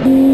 Mm-hmm.